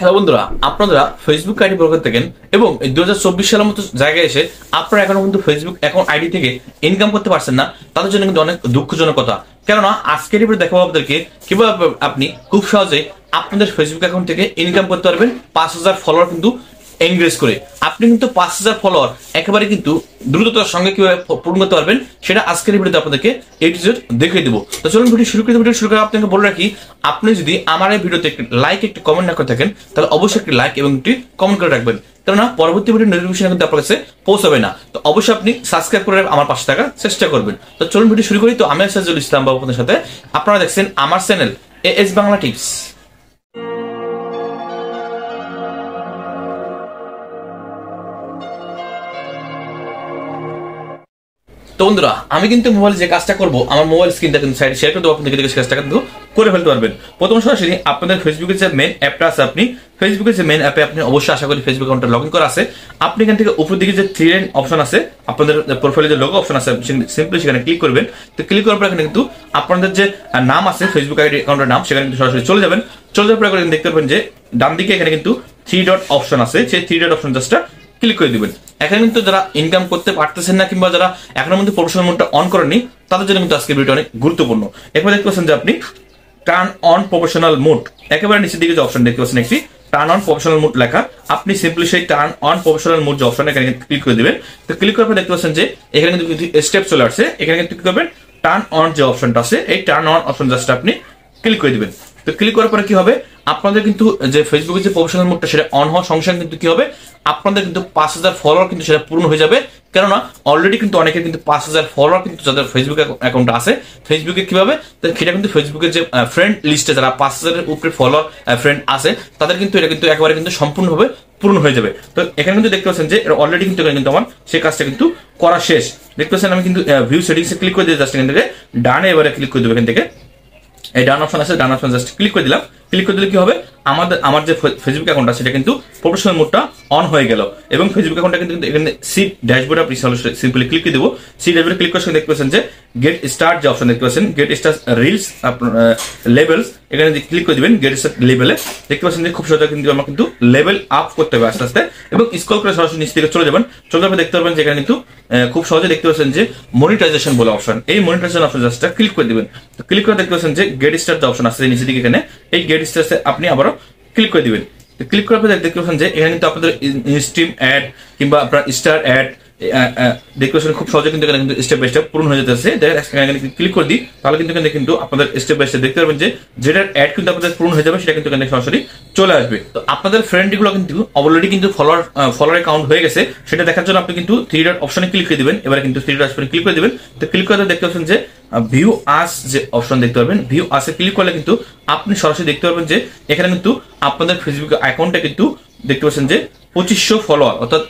Hello বন্ধুরা, আপনারা Facebook ID ব্যবহার থাকেন এবং দু হাজার চব্বিশ সালের মতো জায়গায় এসে আপনারা এখনও কিন্তু ফেসবুক অ্যাকাউন্ট আইডি থেকে ইনকাম করতে পারছেন না। তাদের জন্য কিন্তু অনেক দুঃখজনক কথা। কেননা, আজকের এবার দেখাবো আপনাদেরকে কীভাবে আপনি খুব সহজে আপনাদের ফেসবুক অ্যাকাউন্ট থেকে ইনকাম করতে পারবেন। পাঁচ হাজার ফলোয়ার কিন্তু এনগেজ করে। আপনি কিন্তু পাঁচ হাজার ফলোয়ার একেবারে কিন্তু দ্রুততার সঙ্গে কীভাবে পূরণ করতে পারবেন, সেটা আজকের ভিডিওতে আপনাদেরকে এই দেখিয়ে দেবো। তো চলুন ভিডিও শুরু করে, ভিডিও শুরু করে আপনাকে বলে রাখি, আপনি যদি আমার এই ভিডিওতে একটি লাইক একটি কমেন্ট না করে থাকেন, তাহলে অবশ্যই একটি লাইক এবং একটি কমেন্ট করে রাখবেন। কেননা পরবর্তী ভিডিও নোটিফিকেশন কিন্তু আপনার কাছে পৌঁছাবে না। তো অবশ্যই আপনি সাবস্ক্রাইব করে আমার পাশে থাকার চেষ্টা করবেন। তো চলুন ভিডিও শুরু করি, তো আমি সাজুল ইসলাম বাবু আপনাদের সাথে। আপনারা দেখছেন আমার channel A S Bangla tips বন্ধুরা আমি কিন্তু মোবাইল যে কাজটা করব, আমার মোবাইল স্ক্রিনটা কিন্তু সাইডে শেয়ার করে দেবো, আপনাদের দেখে কাজটা কিন্তু করে ফেলতে পারবেন। প্রথম সরাসরি আপনাদের ফেসবুকের যে মেন অ্যাপটা আছে আপনি ফেসবুকের যে মেন অ্যাপে আপনি অবশ্যই আশা করি ফেসবুক অ্যাকাউন্টটা লগ ইন করা আছে। আপনি এখান থেকে উপর দিকে যে থ্রি লাইন অপশন আছে, আপনাদের প্রোফাইলে যে লোগো অপশন আছে সিম্পলি সেখানে ক্লিক করবেন। তো ক্লিক করার পর এখানে কিন্তু আপনাদের যে নাম আছে ফেসবুক আইডি অ্যাকাউন্টের নাম, সেখানে কিন্তু সরাসরি চলে যাবেন। চলে যাওয়ার পর দেখতে পাবেন যে, ডান দিকে এখানে কিন্তু থ্রি ডট অপশন আছে, সেই থ্রি ডট অপশন জাস্টটা ক্লিক করে দিবেন। এখানে কিন্তু যারা ইনকাম করতে পারতেছেন না কিংবা যারা এখনও মধ্যে প্রফেশনাল মোডটা অন করেননি, তাদের জন্য কিন্তু আজকের ভিডিওটা অনেক গুরুত্বপূর্ণ। এরপর দেখতে পাচ্ছেন যে আপনি টার্ন অন প্রফেশনাল মোড একেবারে নিচের দিকে যে অপশন দেখতে পাচ্ছেন একটি টার্ন অন প্রফেশনাল মোড লেখা। আপনি সিম্পলি সেই টার্ন অন প্রফেশনাল মোড যে অপশন এখানে ক্লিক করে দিবেন। তো ক্লিক করার পর দেখতে পাচ্ছেন যে এখানে কিন্তু স্টেপ চলে আসছে। এখানে কিন্তু কি করবেন টার্ন অন যে অপশনটা আছে, এই টার্ন অন অপশন জাস্ট আপনি ক্লিক করে দিবেন। তো ক্লিক করার পরে কি হবে? আপনাদের কিন্তু যে ফেসবুকের যে প্রফেশনাল মোডটা সেটা অন হওয়ার সঙ্গে সঙ্গে কিন্তু কি হবে? আপনাদের কিন্তু পাঁচ হাজার ফলোয়ার কিন্তু সেটা পূর্ণ হয়ে যাবে। কেননা অলরেডি কিন্তু অনেকের কিন্তু পাঁচ হাজার ফলোয়ার কিন্তু যাদের ফেসবুক অ্যাকাউন্ট আছে ফেসবুকে কীভাবে? সেটা কিন্তু ফেসবুকের যে ফ্রেন্ড লিস্টে যারা পাঁচ হাজারের উপরে ফলোয়ার ফ্রেন্ড আছে, তাদের কিন্তু এটা কিন্তু একেবারে কিন্তু সম্পূর্ণভাবে পূরণ হয়ে যাবে। তো এখানে কিন্তু দেখতে পাচ্ছেন যে অলরেডি কিন্তু এখানে কিন্তু আমার সেই কাজটা কিন্তু করা শেষ। দেখতে পাচ্ছেন আমি কিন্তু ভিউ সেটিংসে ক্লিক করে দিয়ে জাস্ট এখান থেকে ডানে এবারে ক্লিক করে দেবো এখান থেকে। এই ডান অপশন আছে, ডান অপশন জাস্ট ক্লিক করে দিলাম। ক্লিক করে দিলে কি হবে? আমাদের, আমার যে ফেসবুক অ্যাকাউন্ট আছে, সেটা কিন্তু প্রফেশনাল মোডটা অন হয়ে গেল। এবং ফেসবুক অ্যাকাউন্টটা কিন্তু এখানে সি ড্যাশবোর্ড আপনি সিম্পলি ক্লিক করে দেবো। সি ড্যাশবোর্ডে ক্লিক করে দেখতে পাচ্ছেন যে গেট স্টার্ট যে অপশন দেখতে পাচ্ছেন গেট স্টার্ট রিলস লেভেলস এখানে ক্লিক করে দিবেন গেট স্টার্ট লেভেলে দেখতে পাচ্ছেন যে খুব সহজে কিন্তু আমরা কিন্তু লেভেল আপ করতে হবে আস্তে আস্তে। এবং স্কল করে সরাসরি নিচ থেকে চলে যাবেন। চলে যাবে দেখতে পাবেন যে এখানে কিন্তু খুব সহজে দেখতে পাচ্ছেন যে মনিটাইজেশন বলে অপশন এই মনিটাইজেশন অপশন জাস্টটা ক্লিক করে দিবেন। তো ক্লিক করে দেখতে পাচ্ছেন যে গেট স্টার্ট যে অপশন আছে নিচে দিকে এখানে, এই গেট স্টার্টে আপনি আবারও ক্লিক করে দিবেন। ক্লিক করার পর দেখতে পাচ্ছেন যে এখানে কিন্তু আপনাদের স্ট্রিম অ্যাড কিংবা আপনার স্টার অ্যাড পাচ্ছেন খুব সহজে কিন্তু এখানে কিন্তু স্টেপ বাই স্টেপ পূরণ হয়ে যেতেছে। এখানে ক্লিক করে দিই, তাহলে কিন্তু এখানে কিন্তু আপনাদের স্টেপ বাই স্টেপ দেখতে পারবেন যে, যেটার অ্যাড কিন্তু আপনাদের পূরণ হয়ে যাবে, সেটা কিন্তু এখানে সরাসরি চলে আসবে। তো আপনাদের ফ্রেন্ডগুলো কিন্তু অলরেডি কিন্তু ফলোয়ার ফলোয়ার অ্যাকাউন্ট হয়ে গেছে। সেটা দেখার জন্য আপনি কিন্তু থ্রি ডট অপশনে ক্লিক করে দিবেন। এবারে কিন্তু থ্রি ডট অপশনে ক্লিক করে দিবেন। তো ক্লিক করে দেখতে পাচ্ছেন যে ভিউ আস যে অপশন দেখতে পারবেন ভিউ আসে ক্লিক করলে কিন্তু আপনি সরাসরি দেখতে পারবেন যে, এখানে কিন্তু আপনাদের ফেসবুক অ্যাকাউন্টে কিন্তু দেখতে পাচ্ছেন যে পঁচিশশো ফলোয়ার অর্থাৎ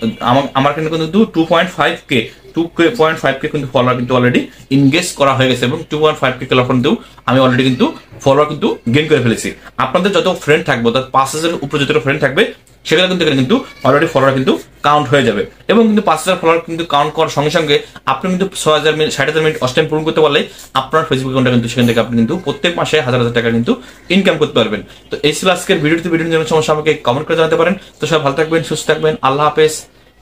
আমার কিন্তু কিন্তু two point five K two point five K কিন্তু ফলোয়ার কিন্তু অলরেডি ইনগেজ করা হয়ে গেছে এবং two point five K follower কিন্তু আমি অলরেডি কিন্তু ফলোয়ার কিন্তু গেন করে ফেলেছি। আপনাদের যত ফ্রেন্ড থাকবে, অর্থাৎ পাঁচ হাজারের উপরে যত ফ্রেন্ড থাকবে সেখানে কিন্তু এখানে কিন্তু অলরেডি ফলোয়ার কিন্তু কাউন্ট হয়ে যাবে। এবং কিন্তু পাঁচ হাজার ফলোয়ার কিন্তু কাউন্ট করার সঙ্গে সঙ্গে আপনি কিন্তু ছয় হাজার মিনিট, ষাট হাজার মিনিট অস্টাইম পূরণ করতে পারলে আপনার ফেসবুক অ্যাকাউন্টটা কিন্তু সেখান থেকে আপনি কিন্তু প্রত্যেক মাসে হাজার হাজার টাকা কিন্তু ইনকাম করতে পারবেন। তো এই ছিল আজকের ভিডিওতে ভিডিও জন্য সমস্যা আমাকে কমেন্ট করে জানাতে পারেন। তো সবাই ভালো থাকবেন, সুস্থ থাকবেন। আল্লাহ হাফেজ।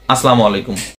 আসসালামু আলাইকুম।